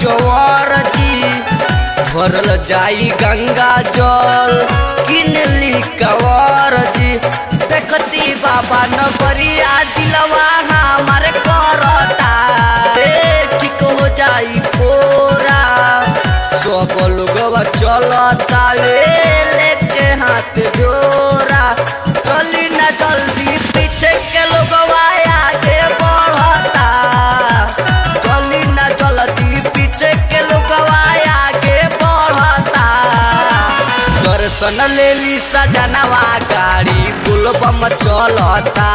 चौर जी भरल जाई गंगा जल। किनली कंवर जी देखती बाबा नगरिया दिलवा लोगवा चलता वे लेके हाथ जोरा चली ना जल्दी, पीछे के लोगवा आगे बढ़ता। चली ना जल्दी, पीछे के लोगवा आगे बढ़ता। दर्शन लेली सजनवा गाड़ी, बुलबम चलता।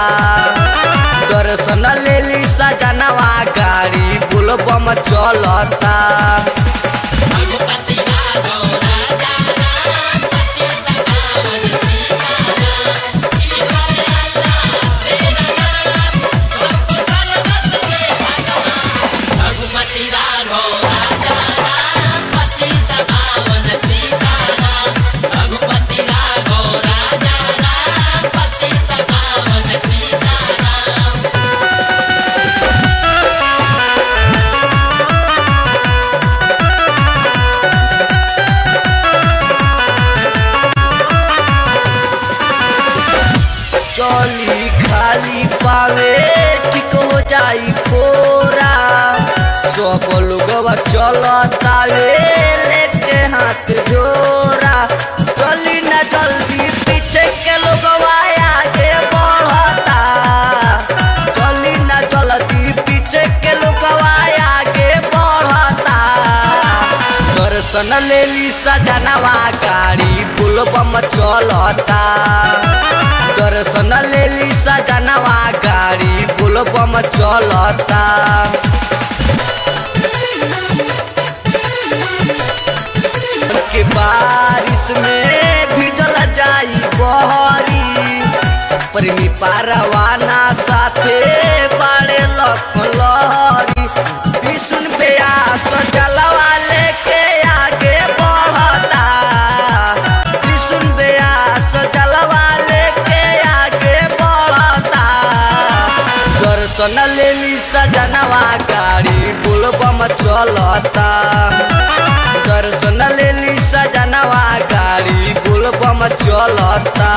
दर्शन लेली सजनवा गाड़ी, बुलबम चलता। Oh. चली खाली पावे, ठीक हो जाई पूरा। सब लोगवा चलता वे लेके हाथ जोरा। चली ना जल्दी, पीछे के लोगवा आगे बढ़ता। चली ना के आगे बढ़ता। दर्शन सजनवा गाड़ी बुलबम चलता। दर्शन लेली सजनवा गाड़ी बुलबम चलता। के बारिश में भिजल जाई बहरी प्रेमी पारवाना दर्शन लेली सजनवा गाड़ी बुलबम चलता दर्शन लेली सजनवा गाड़ी बुलबम चलता